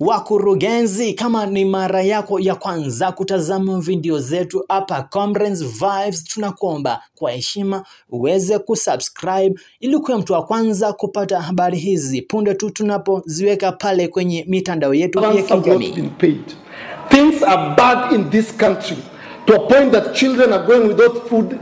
Wakurugenzi, kama ni mara yako ya kwanza kutazama video zetu hapa Comrades Vibes, tunakuomba kwa heshima uweze kusubscribe ili kuwa mtu wa kwanza kupata habari hizi punde tu tunapoziweka pale kwenye mitandao yetu ya kijamii. Things are bad in this country to a point that children are going without food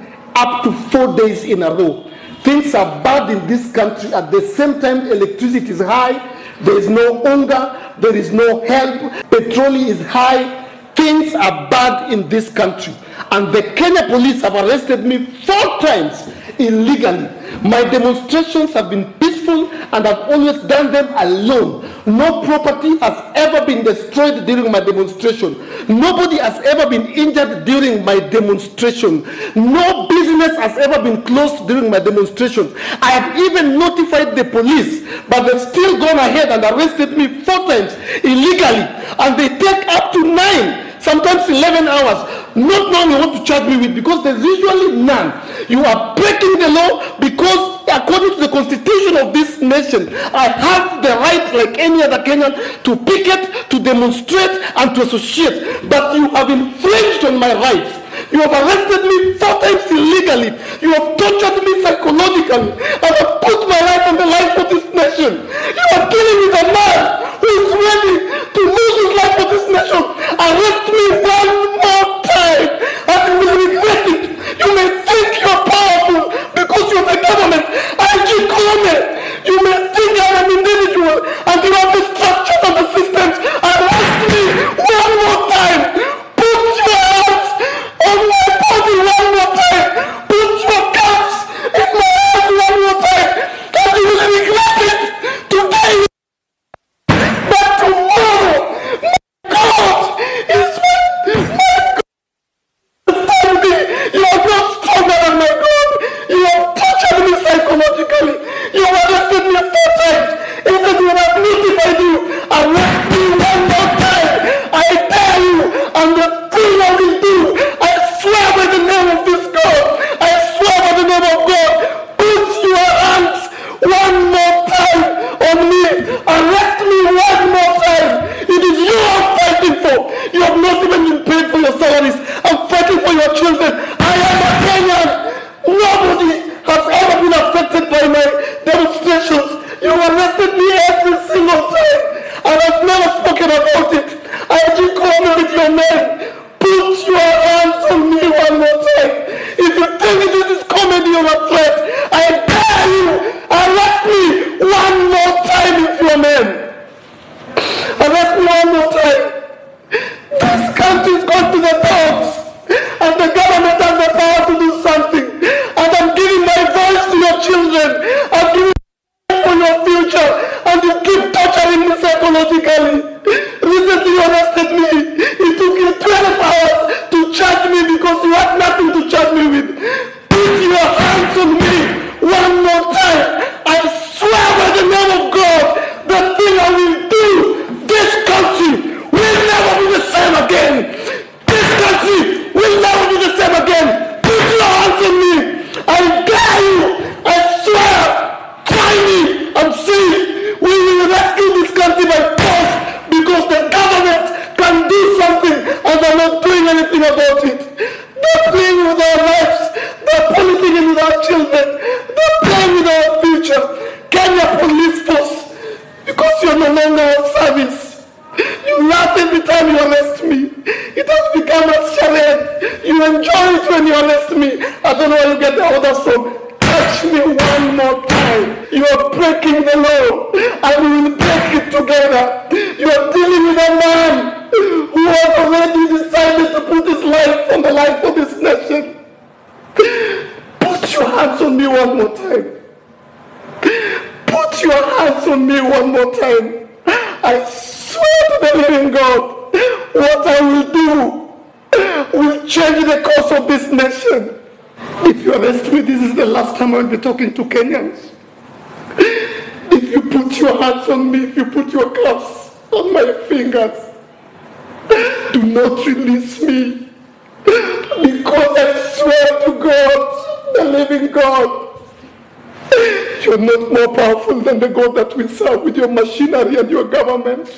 up to four days in a row. Things are bad in this country. At the same time, electricity is high. There is no hunger. There is no help. Petrol is high. Things are bad in this country. And the Kenya police have arrested me four times illegally. My demonstrations have been peaceful and I've always done them alone. No property has ever been destroyed during my demonstration. Nobody has ever been injured during my demonstration. No business has ever been closed during my demonstration. I have even notified the police, but they've still gone ahead and arrested me four times illegally. And they take up to nine sometimes 11 hours, not knowing what to charge me with because there's usually none. You are breaking the law because, according to the constitution of this nation, I have the right, like any other Kenyan, to picket, to demonstrate, and to associate. But you have infringed on my rights. You have arrested me four times illegally. You have tortured me psychologically. And have put my life on the life of this nation. You are killing with a man who is ready to lose his life for this nation. Arrest me one more time and you will regret it. You may think you're powerful because you're the government. IG Koome, you may think I'm an individual name of God. Put your hands one more time on me. Arrest me one more time. It is you I'm fighting for. You have not even been paid for your salaries. I'm fighting for your children. I am a Kenyan. Nobody has ever been affected by my demonstrations. You arrested me every single time. And I've never spoken about it. I just call me with your name. Put your hands on me one more time. If you think this is comedy or a threat, I dare you. Arrest me one more time if you're men. Arrest me one more time. Country's gone to the dogs. And the government has the power to do something. And I'm giving my voice to your children. I'm giving for your future. And you keep torturing me psychologically. Recently you arrested me. It took you 12 hours to charge me because you had nothing to charge me with. Put your hands on me one more time. I swear by the name of God, the thing I will do, this country will never be the same again. This country will never be the same again. Put your hands on me. I dare you. I swear. Try me and see. We will rescue this country by force because the government can do something and they're not doing anything about it. They're playing with our lives. They're politicking with our children. They're playing with our future. Kenya Police Force, because you're no longer on service. You laugh every time you arrest me. It has become a charade. You enjoy it when you arrest me. I don't know where you get the orders from. Touch me one more time. You are breaking the law. We will break it together. You are dealing with a man who has already decided to put his life on the life of this nation. Put your hands on me one more time. Put your hands on me one more time. I swear to the living God, what I will do change the course of this nation. If you arrest me, this is the last time I'll be talking to Kenyans. If you put your hands on me, if you put your cuffs on my fingers, do not release me. Because I swear to God, the living God, you're not more powerful than the God that we serve with your machinery and your government.